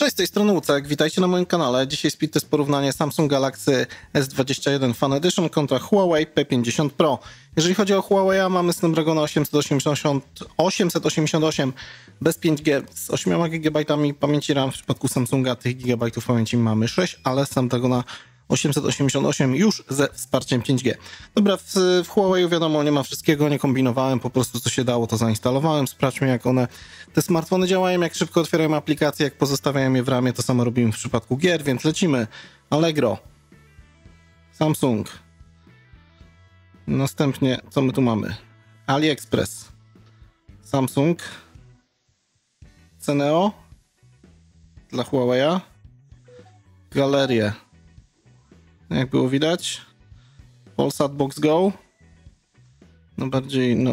Cześć, z tej strony Łucek, witajcie na moim kanale. Dzisiaj speed test porównanie Samsung Galaxy S21 Fan Edition kontra Huawei P50 Pro. Jeżeli chodzi o Huawei, mamy Snapdragona 880, 888 bez 5G z 8 GB pamięci RAM. W przypadku Samsunga tych GB pamięci mamy 6, ale Snapdragona 888 już ze wsparciem 5G. Dobra, w, w Huawei wiadomo, nie ma wszystkiego, nie kombinowałem, po prostu co się dało, to zainstalowałem. Sprawdźmy, jak one, te smartfony działają, jak szybko otwierają aplikacje, jak pozostawiają je w ramie, to samo robimy w przypadku gier, więc lecimy. Allegro, Samsung. Następnie, co my tu mamy? AliExpress, Samsung, Ceneo dla Huawei'a, Galerię jak było widać. Polsat Box Go. No bardziej, no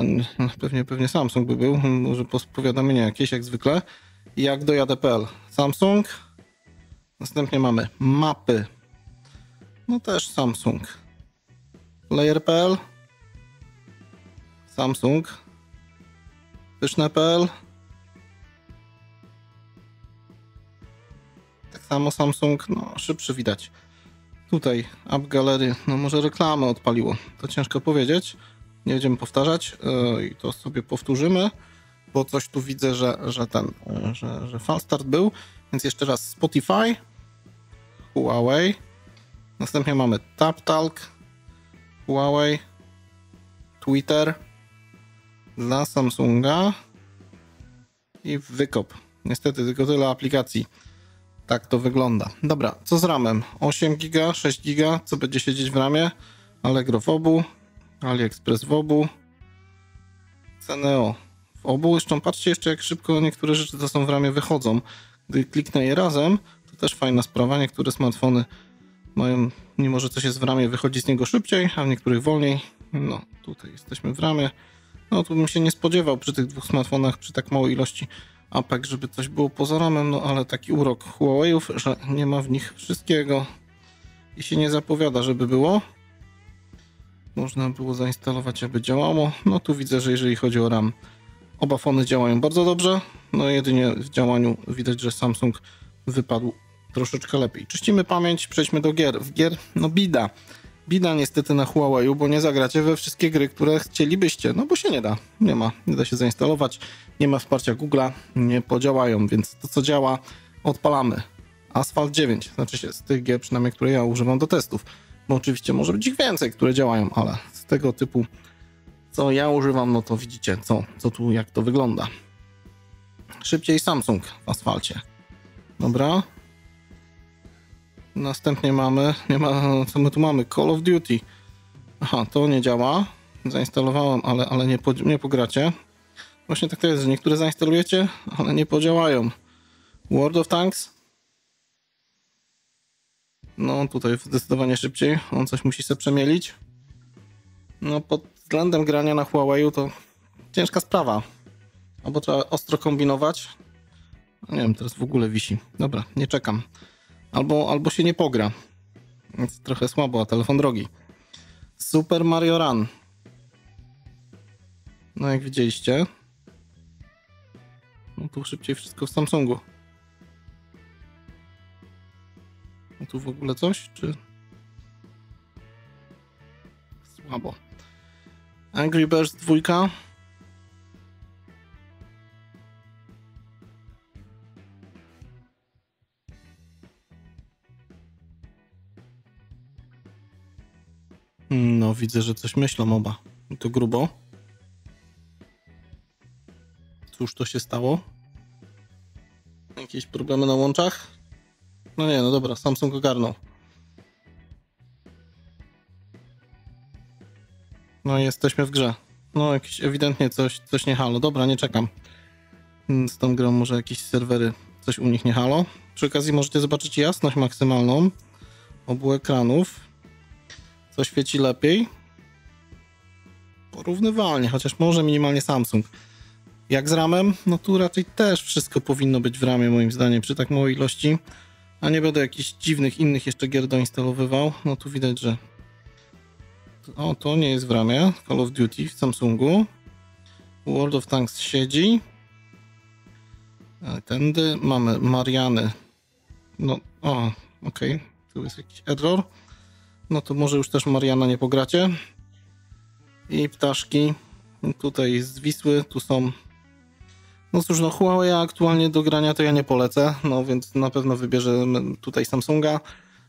pewnie, pewnie Samsung by był, może powiadomienie jakieś jak zwykle. Jak do JDPL. Samsung. Następnie mamy mapy. No też Samsung. Player.pl. Samsung. Pyszne.pl. Tak samo Samsung, no szybszy widać. Tutaj App Gallery, no może reklamę odpaliło, to ciężko powiedzieć. Nie będziemy powtarzać yy, i to sobie powtórzymy, bo coś tu widzę, że, że ten, yy, że, że start był. Więc jeszcze raz Spotify, Huawei, następnie mamy TapTalk, Huawei, Twitter dla Samsunga i wykop. Niestety tylko tyle aplikacji. Tak to wygląda. Dobra, co z RAMem? 8 GB, 6 GB, co będzie siedzieć w RAMie? Allegro w obu, AliExpress w obu, Ceneo w obu. Zresztą patrzcie jeszcze, jak szybko niektóre rzeczy, co są w RAMie, wychodzą. Gdy kliknę je razem, to też fajna sprawa. Niektóre smartfony mają, mimo że coś jest w RAMie, wychodzi z niego szybciej, a w niektórych wolniej. No, tutaj jesteśmy w RAMie. No, tu bym się nie spodziewał przy tych dwóch smartfonach, przy tak małej ilości APEK, żeby coś było poza ramem, no ale taki urok Huawei'ów, że nie ma w nich wszystkiego i się nie zapowiada, żeby było. Można było zainstalować, aby działało. No tu widzę, że jeżeli chodzi o RAM, oba fony działają bardzo dobrze. No jedynie w działaniu widać, że Samsung wypadł troszeczkę lepiej. Czyścimy pamięć, przejdźmy do gier. W gier, no bida. Bida niestety na Huawei, bo nie zagracie we wszystkie gry, które chcielibyście, no bo się nie da. Nie ma, nie da się zainstalować, nie ma wsparcia Google'a, nie podziałają, więc to co działa, odpalamy. Asphalt 9, znaczy się z tych gier przynajmniej, które ja używam do testów. Bo oczywiście może być ich więcej, które działają, ale z tego typu, co ja używam, no to widzicie, co, co tu, jak to wygląda. Szybciej Samsung w asfalcie. Dobra, Następnie mamy, nie ma, co my tu mamy? Call of Duty. Aha, to nie działa. Zainstalowałem, ale, ale nie, po, nie pogracie. Właśnie tak to jest, że niektóre zainstalujecie, ale nie podziałają. World of Tanks. No tutaj zdecydowanie szybciej. On coś musi sobie przemielić. No pod względem grania na Huawei to ciężka sprawa. Albo trzeba ostro kombinować. Nie wiem, teraz w ogóle wisi. Dobra, nie czekam. Albo, albo się nie pogra. Więc trochę słabo, a telefon drogi. Super Mario Run. No jak widzieliście. No tu szybciej wszystko w Samsungu. No tu w ogóle coś, czy... Słabo. Angry Birds 2. No, widzę, że coś myślą oba. To grubo. Cóż to się stało? Jakieś problemy na łączach? No nie, no dobra, Samsung ogarnął. No jesteśmy w grze. No jakiś ewidentnie coś, coś nie halo. Dobra, nie czekam. Z tą grą może jakieś serwery, coś u nich nie halo. Przy okazji możecie zobaczyć jasność maksymalną obu ekranów co świeci lepiej? Porównywalnie, chociaż może minimalnie Samsung. Jak z ramem? No tu raczej też wszystko powinno być w ramie moim zdaniem przy tak małej ilości. A nie będę jakichś dziwnych innych jeszcze gier doinstalowywał. No tu widać, że o, to nie jest w ramie. Call of Duty w Samsungu. World of Tanks siedzi. Tędy mamy Mariany No, o, okej. Okay. Tu jest jakiś error. No to może już też Mariana nie pogracie. I ptaszki. Tutaj z Wisły, tu są no cóż, no Huawei aktualnie do grania to ja nie polecę, no więc na pewno wybierze tutaj Samsunga.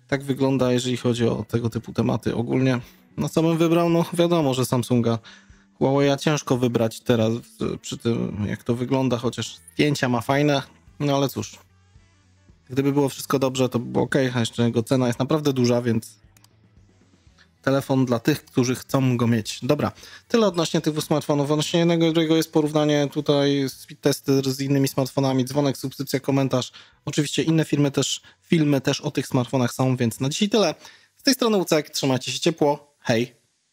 Tak wygląda, jeżeli chodzi o tego typu tematy ogólnie. No co bym wybrał? No wiadomo, że Samsunga. Huawei ciężko wybrać teraz przy tym, jak to wygląda, chociaż zdjęcia ma fajne, no ale cóż. Gdyby było wszystko dobrze, to by było ok, a jeszcze jego cena jest naprawdę duża, więc telefon dla tych, którzy chcą go mieć. Dobra, tyle odnośnie tych dwóch smartfonów. Odnośnie jednego i drugiego jest porównanie tutaj speed tester z innymi smartfonami, dzwonek, subskrypcja, komentarz. Oczywiście inne firmy też, filmy też o tych smartfonach są, więc na dzisiaj tyle. Z tej strony UCEK, trzymajcie się ciepło, hej!